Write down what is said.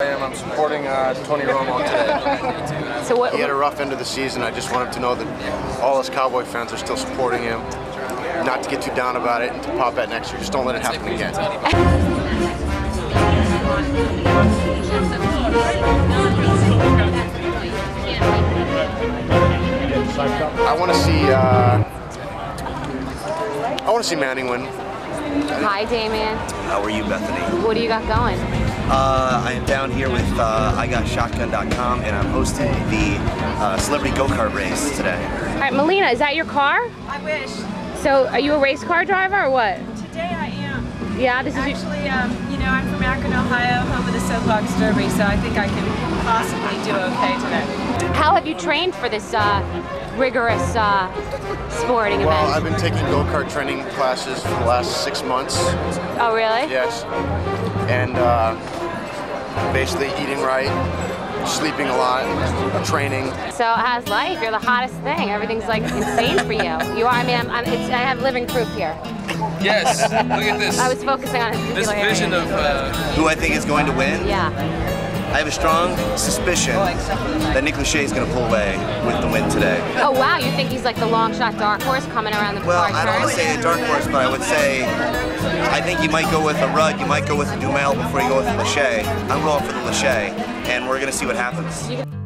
I am. I'm supporting uh, Tony Romo today. So what? He had a rough end of the season. I just want him to know that all us Cowboy fans are still supporting him. Not to get too down about it and to pop that next year. Just don't let it happen again. I want to see. Uh, I want to see Manning win. Hi, Damien. How are you, Bethenny? What do you got going? Uh, I am down here with uh, IGotShotgun.com and I'm hosting the uh, celebrity go-kart race today. All right, Melina, is that your car? I wish. So, are you a race car driver or what? Today I am. Yeah, this is. Actually, um, you know, I'm from Akron, Ohio, home of the Soapbox Derby, so I think I can possibly do okay today. how have you trained for this uh, rigorous uh, sporting Well, event? Well, I've been taking go-kart training classes for the last six months. oh, really? Yes. And uh, basically eating right, sleeping a lot, training. So, how's life? You're the hottest thing. Everything's like insane for you. You are. I mean, I'm, I'm, it's, I have living proof here. Yes, look at this. I was focusing on his This vision area. of uh, Who I think is going to win? Yeah. I have a strong suspicion that Nick Lachey is going to pull away with the win today. Oh wow, you think he's like the long shot dark horse coming around the corner? Well, I don't want to say a dark horse, but I would say I think you might go with a Rudd, you might go with a Duhamel before you go with a Lachey. I'm going for the Lachey, and we're going to see what happens. You-